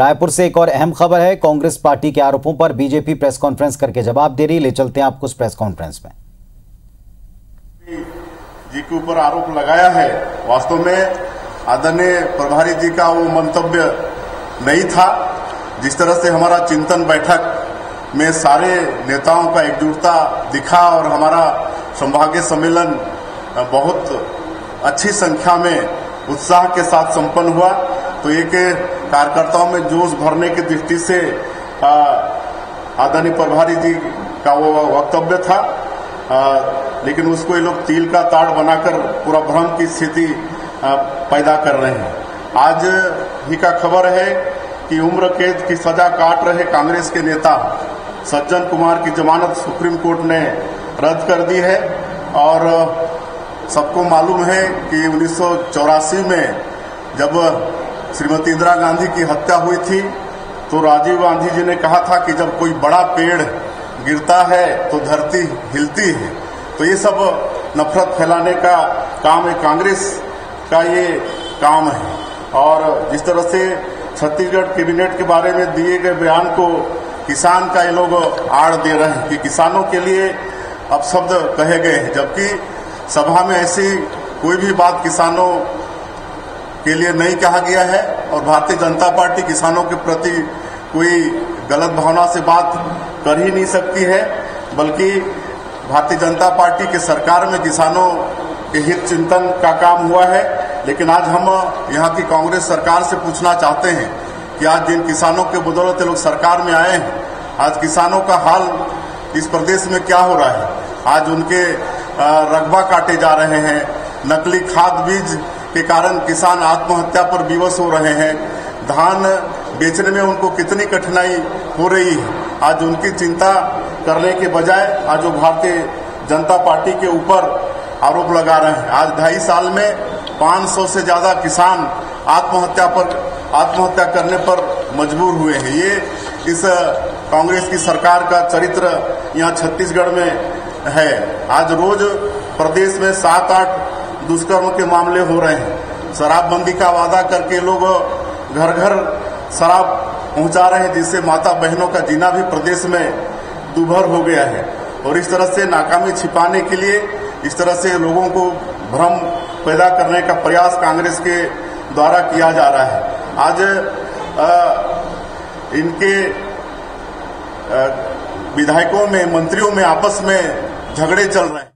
रायपुर से एक और अहम खबर है, कांग्रेस पार्टी के आरोपों पर बीजेपी प्रेस कॉन्फ्रेंस करके जवाब दे रही ले चलते हैं आपको उस प्रेस कॉन्फ्रेंस में। जी के ऊपर आरोप लगाया है। वास्तव में आदरणीय प्रभारी जी का वो मंतव्य नहीं था। जिस तरह से हमारा चिंतन बैठक में सारे नेताओं का एकजुटता दिखा और हमारा संभागीय सम्मेलन बहुत अच्छी संख्या में उत्साह के साथ संपन्न हुआ तो एक कार्यकर्ताओं में जोश भरने की दृष्टि से आदरणीय प्रभारी जी का वो वक्तव्य था। आ, लेकिन उसको ये लोग तिल का ताड़ बनाकर पूरा भ्रम की स्थिति पैदा कर रहे हैं। आज ही का खबर है कि उम्र कैद की सजा काट रहे कांग्रेस के नेता सज्जन कुमार की जमानत सुप्रीम कोर्ट ने रद्द कर दी है और सबको मालूम है कि उन्नीस सौ चौरासी में जब श्रीमती इंदिरा गांधी की हत्या हुई थी तो राजीव गांधी जी ने कहा था कि जब कोई बड़ा पेड़ गिरता है तो धरती हिलती है। तो ये सब नफरत फैलाने का काम है, कांग्रेस का ये काम है। और जिस तरह से छत्तीसगढ़ कैबिनेट के बारे में दिए गए बयान को किसान का ये लोग आड़ दे रहे हैं कि किसानों के लिए अब शब्द कहे गए हैं, जबकि सभा में ऐसी कोई भी बात किसानों के लिए नहीं कहा गया है और भारतीय जनता पार्टी किसानों के प्रति कोई गलत भावना से बात कर ही नहीं सकती है, बल्कि भारतीय जनता पार्टी के सरकार में किसानों के हित चिंतन का काम हुआ है। लेकिन आज हम यहाँ की कांग्रेस सरकार से पूछना चाहते हैं कि आज जिन किसानों के बदौलत लोग सरकार में आए हैं, आज किसानों का हाल इस प्रदेश में क्या हो रहा है? आज उनके रकबा काटे जा रहे हैं, नकली खाद बीज के कारण किसान आत्महत्या पर विवश हो रहे हैं। धान बेचने में उनको कितनी कठिनाई हो रही है? आज उनकी चिंता करने के बजाय आज वो भारतीय जनता पार्टी के ऊपर आरोप लगा रहे हैं। आज ढाई साल में 500 से ज़्यादा किसान आत्महत्या पर, आत्महत्या करने पर मजबूर हुए हैं। ये इस कांग्रेस की सरकार का चरित्र यहाँ छत्तीसगढ़ में है। आज रोज प्रदेश में सात आठ दुष्कर्म के मामले हो रहे हैं। शराबबंदी का वादा करके लोग घर घर शराब पहुँचा रहे हैं जिससे माता बहनों का जीना भी प्रदेश में दुभर हो गया है। और इस तरह से नाकामी छिपाने के लिए इस तरह से लोगों को भ्रम पैदा करने का प्रयास कांग्रेस के द्वारा किया जा रहा है। आज आ, इनके विधायकों में मंत्रियों में आपस में झगड़े चल रहे हैं।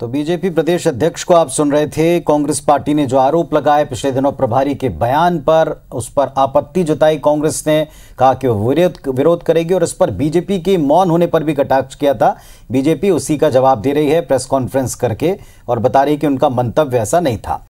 तो बीजेपी प्रदेश अध्यक्ष को आप सुन रहे थे, कांग्रेस पार्टी ने जो आरोप लगाए पिछले दिनों प्रभारी के बयान पर, उस पर आपत्ति जताई कांग्रेस ने, कहा कि वो विरोध विरोध करेगी और इस पर बीजेपी के मौन होने पर भी कटाक्ष किया था। बीजेपी उसी का जवाब दे रही है, प्रेस कॉन्फ्रेंस करके, और बता रही कि उनका मंतव्य ऐसा नहीं था।